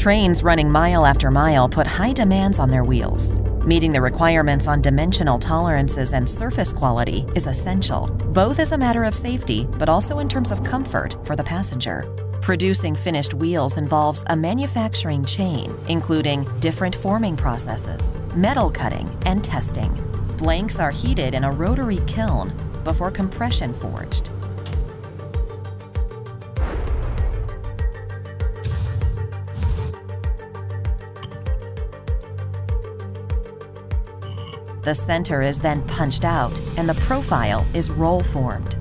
Trains running mile after mile put high demands on their wheels. Meeting the requirements on dimensional tolerances and surface quality is essential, both as a matter of safety but also in terms of comfort for the passenger. Producing finished wheels involves a manufacturing chain, including different forming processes, metal cutting, and testing. Blanks are heated in a rotary kiln before compression forged. The center is then punched out and the profile is roll formed.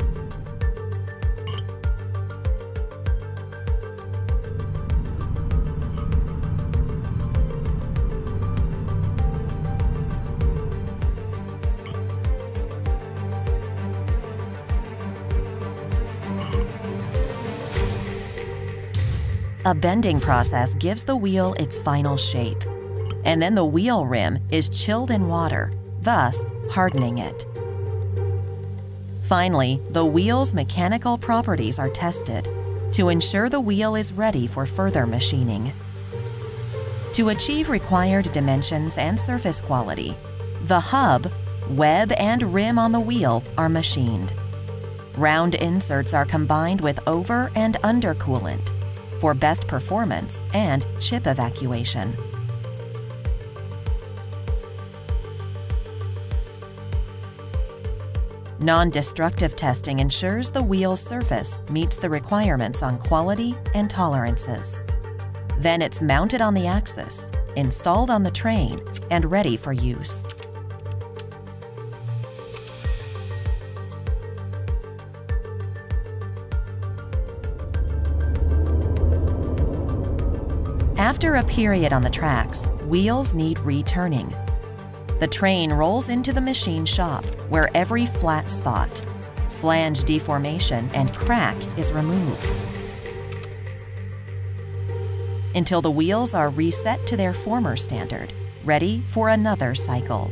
A bending process gives the wheel its final shape. And then the wheel rim is chilled in water, thus hardening it. Finally, the wheel's mechanical properties are tested to ensure the wheel is ready for further machining. To achieve required dimensions and surface quality, the hub, web, and rim on the wheel are machined. Round inserts are combined with over and under coolant for best performance and chip evacuation. Non-destructive testing ensures the wheel's surface meets the requirements on quality and tolerances. Then it's mounted on the axis, installed on the train, and ready for use. After a period on the tracks, wheels need returning. The train rolls into the machine shop where every flat spot, flange deformation, and crack is removed until the wheels are reset to their former standard, ready for another cycle.